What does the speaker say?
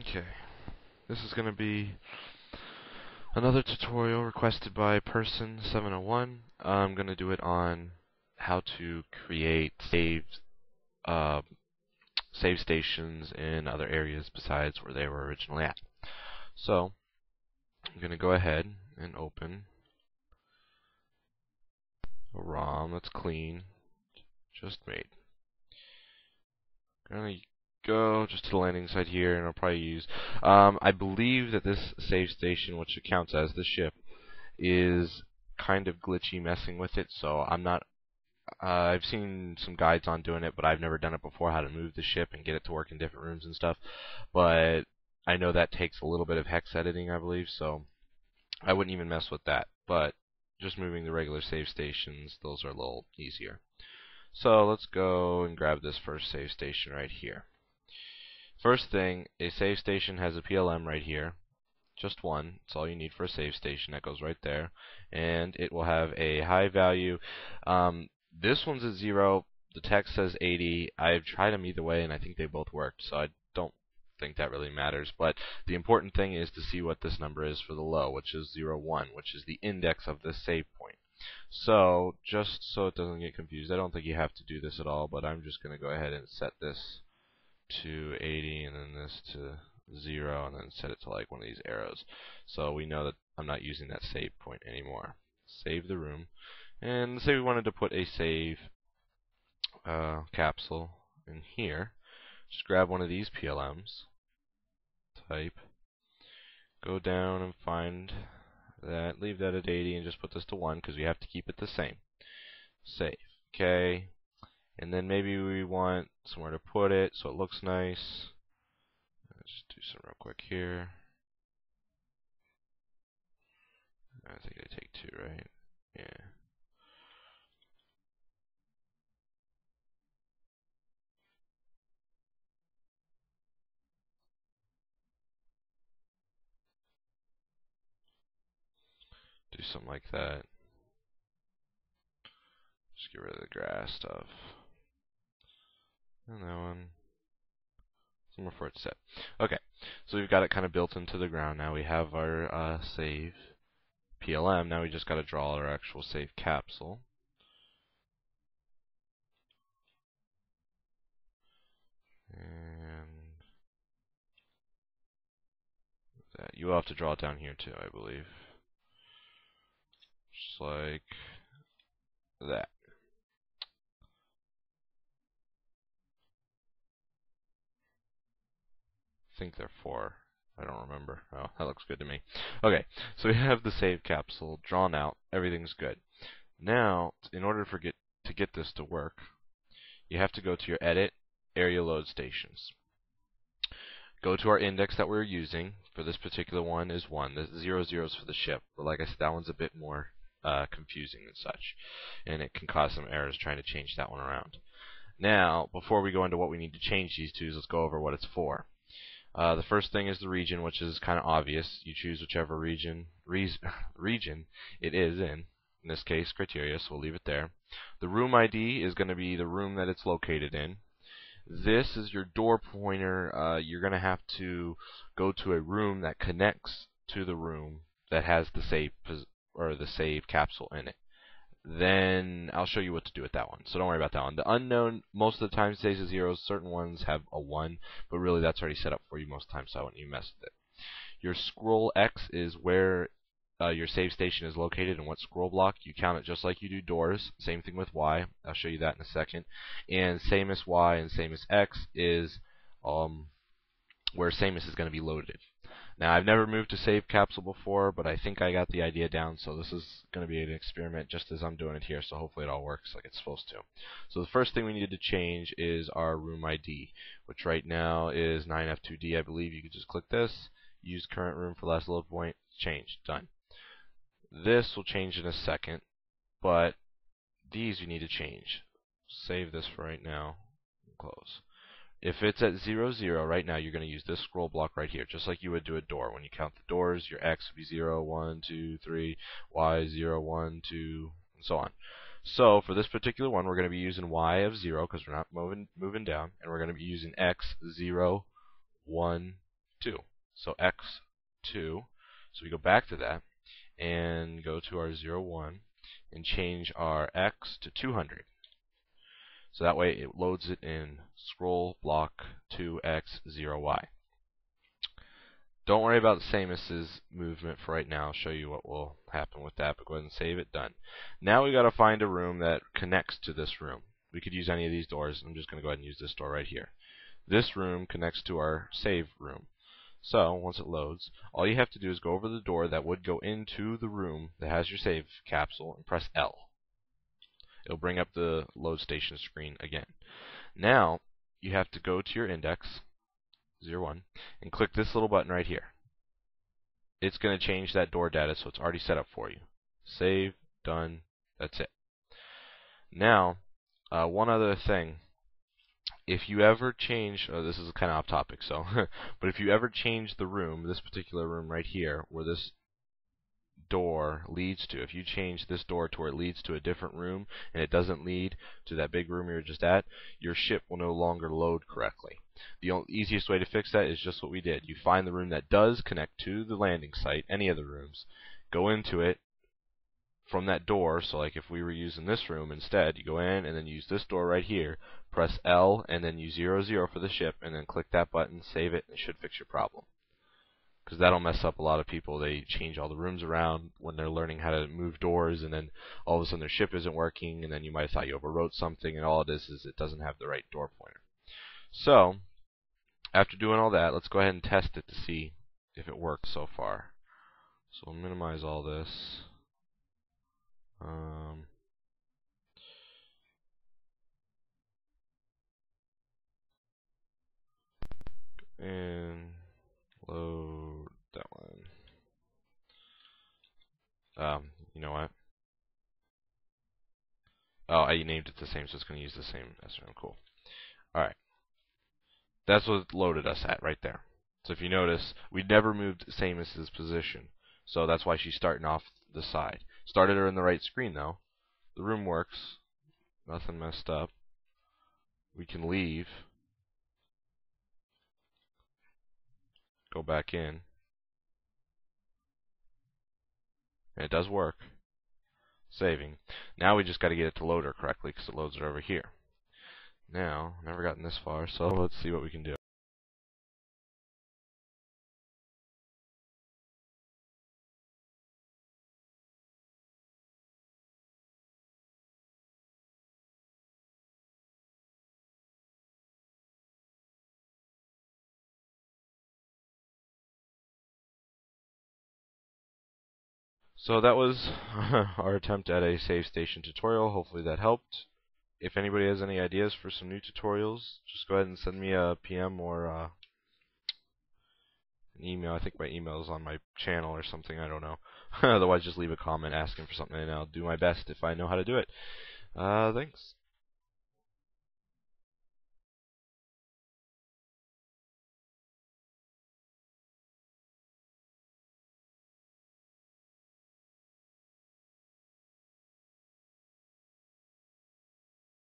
Okay. This is going to be another tutorial requested by person 701. I'm going to do it on how to create save, uh, save stations in other areas besides where they were originally at. So I'm going to go ahead and open a ROM that's clean, just made. I'm going to go just to the landing site here, and I'll probably use. Um, I believe that this save station, which counts as the ship, is kind of glitchy messing with it. So I'm not. Uh, I've seen some guides on doing it, but I've never done it before. How to move the ship and get it to work in different rooms and stuff. But I know that takes a little bit of hex editing, I believe. So I wouldn't even mess with that. But just moving the regular save stations, those are a little easier. So let's go and grab this first save station right here. First thing, a save station has a PLM right here. Just one. It's all you need for a save station. That goes right there. And it will have a high value. Um, this one's at 0. The text says 80. I've tried them either way, and I think they both worked. So I don't think that really matters. But the important thing is to see what this number is for the low, which is 0, 1, which is the index of this save point. So, just so it doesn't get confused, I don't think you have to do this at all, but I'm just going to go ahead and set this to 80 and then this to 0 and then set it to like one of these arrows. So we know that I'm not using that save point anymore. Save the room. And say we wanted to put a save uh, capsule in here. Just grab one of these PLMs, type, go down and find that, leave that at 80 and just put this to 1 because we have to keep it the same. Save. Okay, and then maybe we want somewhere to put it so it looks nice. Let's do some real quick here. I think I take two, right? Yeah. Do something like that. Just get rid of the grass stuff. And that one. Somewhere for it to set. Okay, so we've got it kind of built into the ground. Now we have our uh, save PLM. Now we just got to draw our actual save capsule. And that you will have to draw it down here too, I believe. Just like that. Think they're four. I don't remember. Oh, that looks good to me. Okay, so we have the save capsule drawn out. Everything's good. Now, in order for get to get this to work, you have to go to your Edit, Area Load Stations. Go to our index that we're using. For this particular one is 1. The 0, 0 is for the ship. But like I said, that one's a bit more uh, confusing and such. And it can cause some errors trying to change that one around. Now, before we go into what we need to change these to, let's go over what it's for. Uh, the first thing is the region, which is kind of obvious. You choose whichever region region it is in. In this case, Crateria, so we'll leave it there. The room ID is going to be the room that it's located in. This is your door pointer. Uh, you're going to have to go to a room that connects to the room that has the save or the save capsule in it then I'll show you what to do with that one. So don't worry about that one. The unknown, most of the time stays a zero. Certain ones have a 1, but really that's already set up for you most times, so I wouldn't even mess with it. Your scroll X is where uh, your save station is located and what scroll block. You count it just like you do doors. Same thing with Y. I'll show you that in a second. And same as Y and same as X is um, where Samus is going to be loaded. Now, I've never moved to save capsule before, but I think I got the idea down, so this is going to be an experiment just as I'm doing it here, so hopefully it all works like it's supposed to. So the first thing we need to change is our room ID, which right now is 9F2D, I believe. You can just click this, use current room for last load point, change, done. This will change in a second, but these we need to change. Save this for right now, close. If it's at 0, 0, right now you're going to use this scroll block right here, just like you would do a door. When you count the doors, your X would be 0, 1, 2, 3, Y 0, 1, 2, and so on. So for this particular one, we're going to be using Y of 0 because we're not moving moving down, and we're going to be using X 0, 1, 2. So x2. So we go back to that and go to our 0, 1 and change our x to 200. So that way it loads it in scroll block 2x0y. Don't worry about the Samus's movement for right now. I'll show you what will happen with that, but go ahead and save it. Done. Now we've got to find a room that connects to this room. We could use any of these doors. I'm just going to go ahead and use this door right here. This room connects to our save room. So, once it loads, all you have to do is go over the door that would go into the room that has your save capsule and press L. It'll bring up the load station screen again. Now, you have to go to your index, 01, and click this little button right here. It's going to change that door data so it's already set up for you. Save, done, that's it. Now, uh, one other thing. If you ever change, oh, this is kind of off topic, so, but if you ever change the room, this particular room right here, where this door leads to. If you change this door to where it leads to a different room and it doesn't lead to that big room you were just at, your ship will no longer load correctly. The only, easiest way to fix that is just what we did. You find the room that does connect to the landing site, any of the rooms, go into it from that door. So like if we were using this room instead, you go in and then use this door right here, press L and then use 00 for the ship and then click that button, save it, and it should fix your problem because that'll mess up a lot of people. They change all the rooms around when they're learning how to move doors, and then all of a sudden their ship isn't working, and then you might have thought you overwrote something, and all it is is it doesn't have the right door pointer. So, after doing all that, let's go ahead and test it to see if it works so far. So I'll minimize all this. Um, and load that one. Um, you know what? Oh, I named it the same, so it's going to use the same SRAM. Cool. Alright. That's what loaded us at right there. So if you notice, we never moved Samus's position. So that's why she's starting off the side. Started her in the right screen, though. The room works. Nothing messed up. We can leave. Go back in. And it does work. Saving. Now we just got to get it to load her correctly because it loads it over here. Now, never gotten this far, so let's see what we can do. So that was our attempt at a save station tutorial. Hopefully that helped. If anybody has any ideas for some new tutorials, just go ahead and send me a PM or uh, an email. I think my email is on my channel or something. I don't know. Otherwise, just leave a comment asking for something, and I'll do my best if I know how to do it. Uh, thanks.